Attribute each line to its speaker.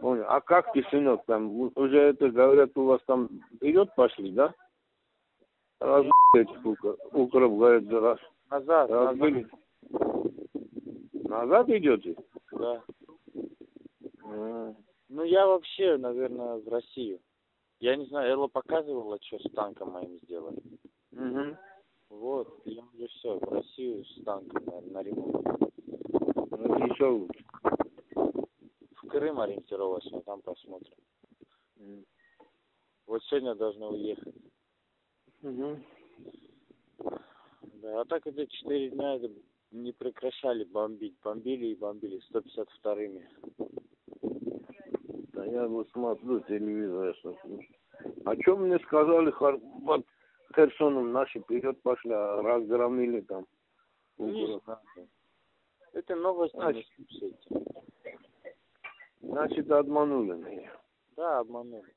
Speaker 1: Понял. А как сынок, там, уже это, говорят, у вас там вперед пошли, да? Раз, этих укр- укров, говорят, за раз,
Speaker 2: Назад, назад.
Speaker 1: разбили. Назад идете?
Speaker 2: Да.
Speaker 1: А,
Speaker 2: Ну, я вообще, наверное, в Россию. Я не знаю, Элла показывала, что с танком моим сделали.
Speaker 1: мгм.
Speaker 2: Вот, я уже все, в Россию с танком на, на ремонт.
Speaker 1: Ну, еще лучше.
Speaker 2: Крым ориентировочно, там посмотрим.
Speaker 1: М.
Speaker 2: Вот сегодня должны уехать.
Speaker 1: Мгм.
Speaker 2: Да, а так эти четыре дня это не прекращали бомбить. Бомбили и бомбили 152-ми.
Speaker 1: Да я вот смотрю телевизор, я смотрю. О чем мне сказали, Хар... вот Херсоном наши вперед пошли, а разгромили там.
Speaker 2: Не знаю. Это новости
Speaker 1: А,
Speaker 2: не слушайте.
Speaker 1: Значит, обманули меня.
Speaker 2: Да, обманули.